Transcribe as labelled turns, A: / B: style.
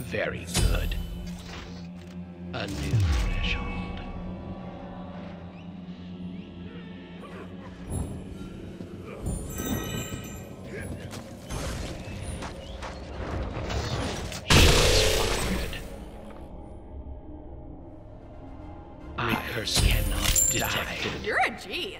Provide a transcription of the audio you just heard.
A: Very good. A new threshold. Shots fired. Recurse cannot detect.
B: You're a G.